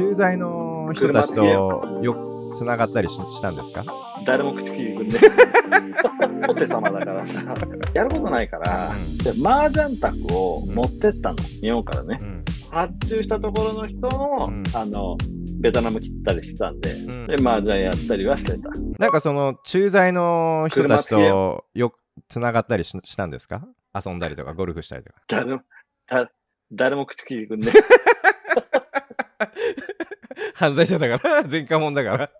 駐在の人たちとよくつながったりししたんですか？誰も口聞くんで。お手様だからさ、やることないから、で麻雀卓を持ってったの、日本からね。うん。発注したところの人も、うん。あの、ベトナム切ったりしてたんで、ん。で、麻雀やったりはしてた。なんかその駐在の人たちとよくつながったりししたんですか？遊んだりとかゴルフしたりとか。誰も、だ誰も口聞くんで。犯罪者だから、前科者だか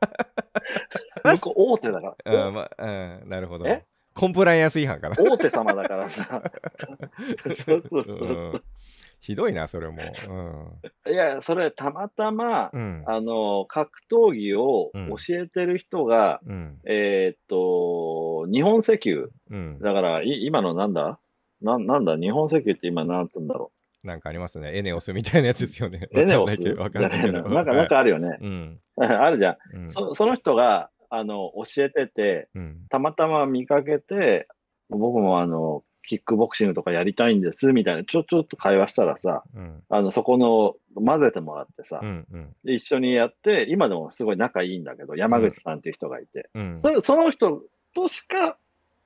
ら。向こう大手だから。うん、まうん、なるほどえ？コンプライアンス違反かな。大手様だからさ。そうそうそううんひどいな、それも。いや、それたまたま、うん。あの、格闘技をうん教えてる人が、うん。えーっと、日本石油。うん。だから、い今のなんだ？ななんだ？日本石油って今なんつうんだろなんかありますね。エネオスみたいなやつですよね。う。エネオス？わかんないけど。わかんか、なんかあるよね。うん。あるじゃん。うん。そその人が、あの、教えてて、うん。たまたま見かけて、僕もあの、キックボクシングとかやりたいんです、みたいな、ちょ、ちょっと会話したらさ、うん。あの、そこの、混ぜてもらってさ、うん。うん。で一緒にやって、今でもすごい仲いいんだけど、山口さんっていう人がいて、うん。そその人としか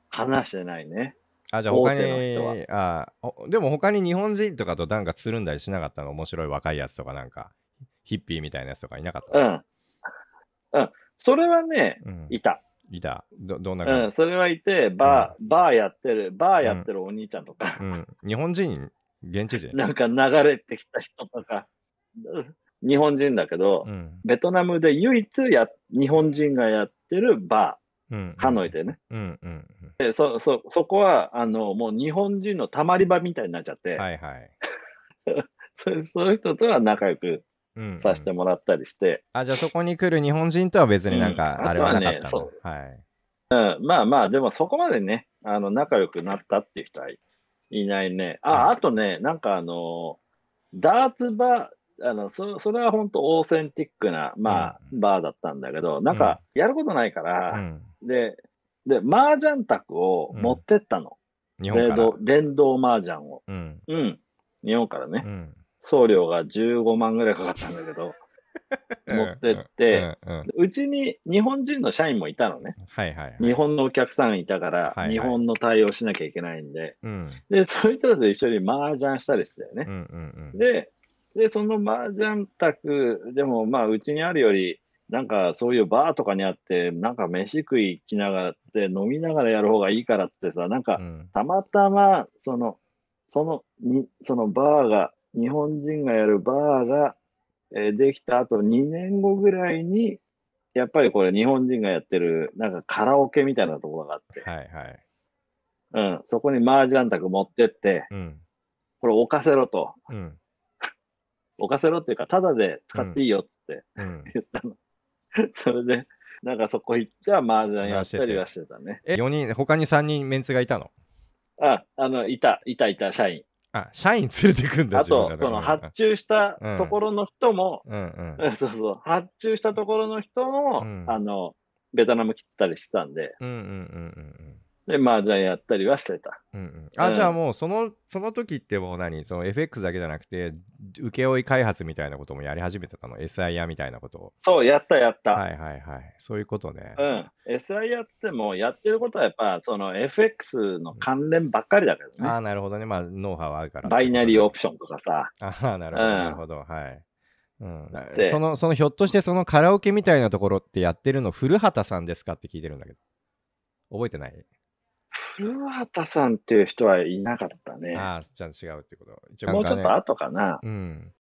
話してないね。あ、じゃあ他に、あおでも他に日本人とかとなんかつるんだりしなかったの？面白い若いやつとかなんか、ヒッピーみたいなやつとかいなかったの？うん。うん。それはね、うん。いた。いた？ど、どんなうん。感それはいて、バー、バーやってる、バーやってるお兄ちゃんとか、じうん。日本人現地人？なんか流れてきた人とか、日本人だけど、うん。ベトナムで唯一や日本人がやってるバハノイでね。うんうんでそそそこはあのもう日本人のたまり場みたいになっちゃって、うん。はいはい。そそういう人とは仲良くうんうんさせてもらったりして、あ、じゃあそこに来る日本人とは別になんかうんあれはなかったんだ。あとはねはい。うん、まあまあ、でもそこまでね、あの仲良くなったっていう人はいいないね。あ、あとね、なんかあの、ダーツバー、あのそそれは本当オーセンティックな、まあ、バーだったんだけど、なんかやることないかうら、ん。で、で、麻雀卓を持ってったの。日本から。電動、麻雀を。うん。うん。日本からね。うん。送料が15万ぐらいかかったんだけど、持ってって、うちに日本人の社員もいたのね。はいはいはい。日本のお客さんいたから、はいはい日本の対応しなきゃいけないんで、うん。で、そういう人たちと一緒に麻雀したりしてたよね。うんうんうん。で、で、その麻雀卓、でもまあ、うちにあるより、なんかそういうバーとかにあって、なんか飯食い来ながらって、飲みながらやる方がいいからってさ、なんかう、んたまたま、その、その、に、そのバーが、日本人がやるバーが、えーできた後2年後ぐらいに、やっぱりこれ日本人がやってる、なんかカラオケみたいなところがあって、はいはい。うん、そこに麻雀卓持ってって、うん。これ置かせろと。うん。置かせろっていうか、タダで使っていいよっつってうん。言ったの。それで、なんかそこ行っちゃ麻雀やったりはしてたね。え、4人、他に3人メンツがいたの？あ、あの、いた、いた、いた、社員。あ、社員連れてくんだ、あとその発注したところの人も、うんうん。う んそうそう、発注したところの人も、うん。あの、ベトナム切ったりしてたんで、うんうんうんうんで、麻雀やったりはしてた。うんうんうん。あ、うんじゃあもうその、その時ってもう何？その FX だけじゃなくて、請負開発みたいなこともやり始めてたの ?SIR みたいなことを？そう、やった、やった。はいはいはい。そういうことね。うん。SI っつっても、やってることはやっぱ、その FX の関連ばっかりだけどね。ああ、なるほどね。まあ、ノウハウはあるから。バイナリーオププションとかさ。ああ、なるほど、うんなるほど。はい。うん、でその、そのひょっとしてそのカラオケみたいなところってやってるの古畑さんですかって聞いてるんだけど。覚えてない？古畑さんっていう人はいなかったね。ああ、じゃあ違うってこと。一もうちょっとあ後かな。うん。